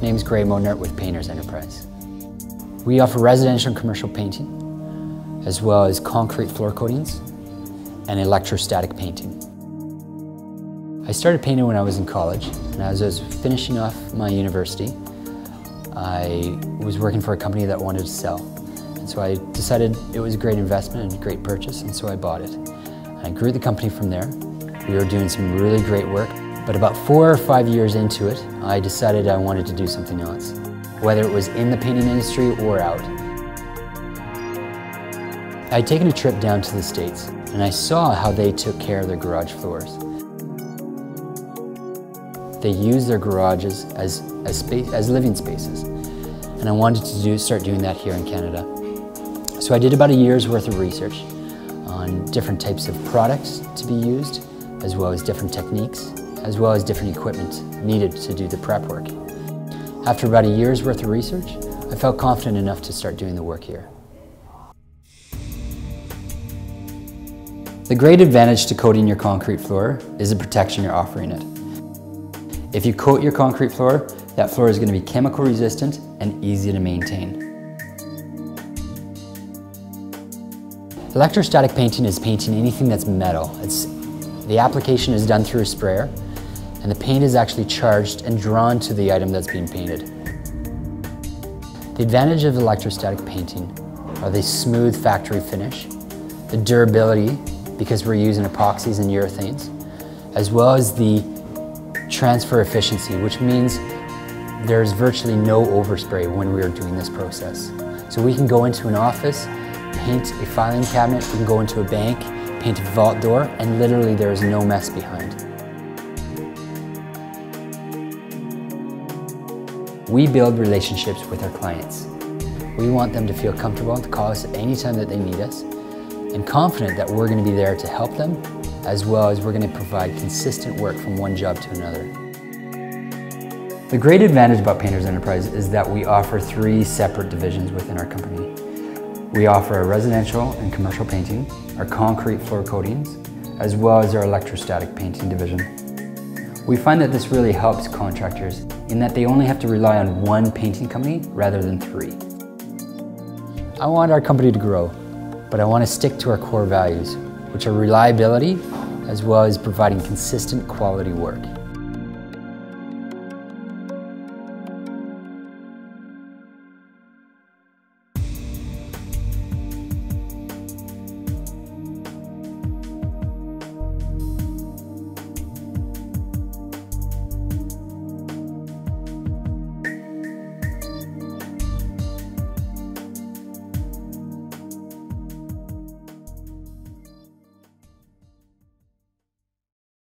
My name is Gray Modnart with Painters Enterprise. We offer residential and commercial painting, as well as concrete floor coatings and electrostatic painting. I started painting when I was in college, and as I was finishing off my university, I was working for a company that wanted to sell. And so I decided it was a great investment and a great purchase, and so I bought it. And I grew the company from there. We were doing some really great work, but about four or five years into it, I decided I wanted to do something else, whether it was in the painting industry or out. I had taken a trip down to the States, and I saw how they took care of their garage floors. They use their garages as, as, space, as living spaces, and I wanted to do, start doing that here in Canada. So I did about a year's worth of research on different types of products to be used, as well as different techniques, as well as different equipment needed to do the prep work. After about a year's worth of research, I felt confident enough to start doing the work here. The great advantage to coating your concrete floor is the protection you're offering it. If you coat your concrete floor, that floor is going to be chemical resistant and easy to maintain. Electrostatic painting is painting anything that's metal. It's, the application is done through a sprayer and the paint is actually charged and drawn to the item that's being painted. The advantage of electrostatic painting are the smooth factory finish, the durability because we're using epoxies and urethanes, as well as the transfer efficiency, which means there's virtually no overspray when we are doing this process. So we can go into an office, paint a filing cabinet, we can go into a bank, paint a vault door, and literally there is no mess behind. We build relationships with our clients. We want them to feel comfortable to call us anytime that they need us and confident that we're going to be there to help them as well as we're going to provide consistent work from one job to another. The great advantage about Painters Enterprise is that we offer three separate divisions within our company. We offer our residential and commercial painting, our concrete floor coatings, as well as our electrostatic painting division. We find that this really helps contractors in that they only have to rely on one painting company rather than three. I want our company to grow, but I want to stick to our core values, which are reliability as well as providing consistent quality work.